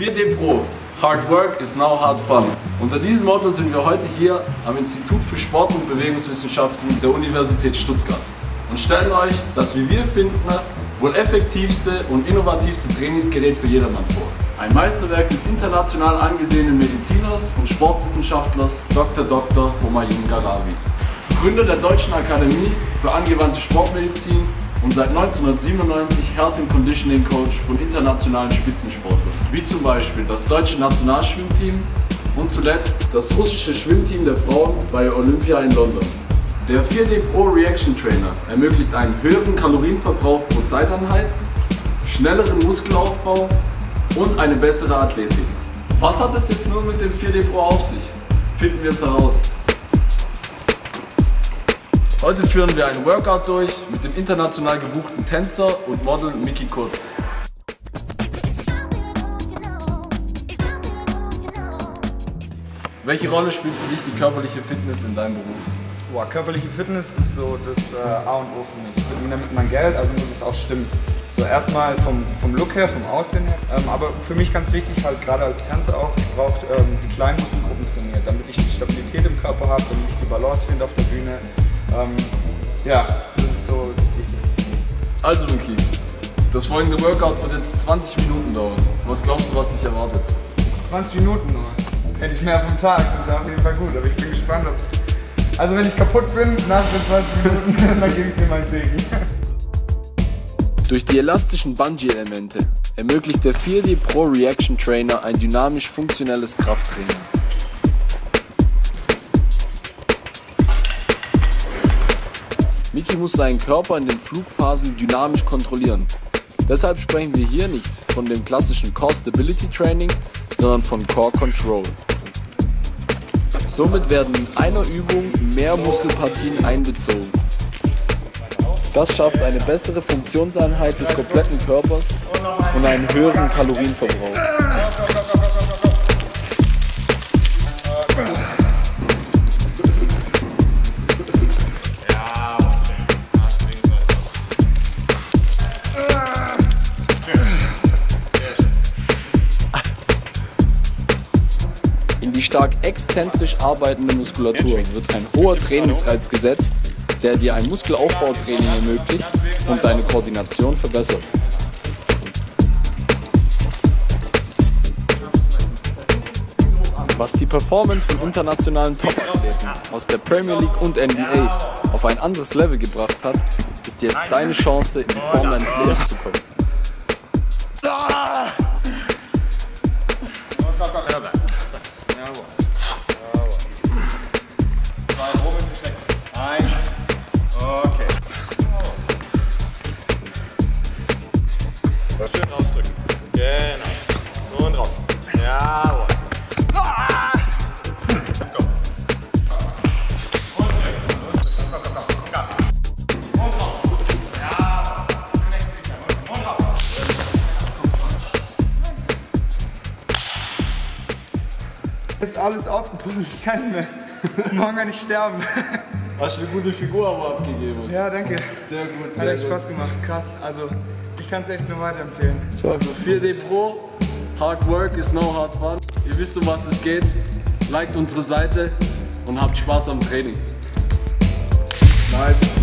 4D Pro. Hard Work is now hard fun. Unter diesem Motto sind wir heute hier am Institut für Sport- und Bewegungswissenschaften der Universität Stuttgart und stellen euch das, wie wir finden, wohl effektivste und innovativste Trainingsgerät für jedermann vor. Ein Meisterwerk des international angesehenen Mediziners und Sportwissenschaftlers Dr. Dr. Homayun Garavi. Gründer der Deutschen Akademie für angewandte Sportmedizin und seit 1997 Health and Conditioning Coach von internationalen Spitzensportlern, wie zum Beispiel das deutsche Nationalschwimmteam und zuletzt das russische Schwimmteam der Frauen bei Olympia in London. Der 4D Pro Reaction Trainer ermöglicht einen höheren Kalorienverbrauch pro Zeiteinheit, schnelleren Muskelaufbau und eine bessere Athletik. Was hat es jetzt nur mit dem 4D Pro auf sich? Finden wir es heraus. Heute führen wir einen Workout durch mit dem international gebuchten Tänzer und Model Mickey Kurz. Welche Rolle spielt für dich die körperliche Fitness in deinem Beruf? Boah, körperliche Fitness ist so das äh, A und O für mich. Ich verdiene damit mein Geld, also muss es auch stimmen. So erstmal vom, vom Look her, vom Aussehen her, ähm, aber für mich ganz wichtig, halt gerade als Tänzer auch, ich brauche ähm, die kleinen Muskelgruppen trainiert, damit ich die Stabilität im Körper habe, damit ich die Balance finde auf der Bühne. Ähm, ja, das ist so das Wichtigste für mich. Also Mickey, das folgende Workout wird jetzt 20 Minuten dauern. Was glaubst du, was dich erwartet? 20 Minuten nur. Hätte ich mehr vom Tag, das wäre auf jeden Fall gut, aber ich bin gespannt. Ob also wenn ich kaputt bin nach den 20 Minuten, dann gebe ich dir meinen Segen. Durch die elastischen Bungee-Elemente ermöglicht der 4D Pro Reaction Trainer ein dynamisch funktionelles Krafttraining. Miki muss seinen Körper in den Flugphasen dynamisch kontrollieren. Deshalb sprechen wir hier nicht von dem klassischen Core Stability Training, sondern von Core Control. Somit werden in einer Übung mehr Muskelpartien einbezogen. Das schafft eine bessere Funktionseinheit des kompletten Körpers und einen höheren Kalorienverbrauch. Die stark exzentrisch arbeitende Muskulatur wird ein hoher Trainingsreiz gesetzt, der dir ein Muskelaufbautraining ermöglicht und deine Koordination verbessert. Was die Performance von internationalen Top-Athleten aus der Premier League und NBA auf ein anderes Level gebracht hat, ist jetzt deine Chance, in die Form deines Lebens zu kommen. Und raus. Ist alles aufgepumpt, ich kann nicht mehr. Morgen kann ich sterben. Hast du eine gute Figur aber abgegeben. Ja, danke. Sehr gut, Hat sehr echt gut. Spaß gemacht, krass. Also ich kann es echt nur weiterempfehlen. Also 4D Pro, Hard Work is no hard fun. Ihr wisst, um was es geht. Liked unsere Seite und habt Spaß am Training. Nice.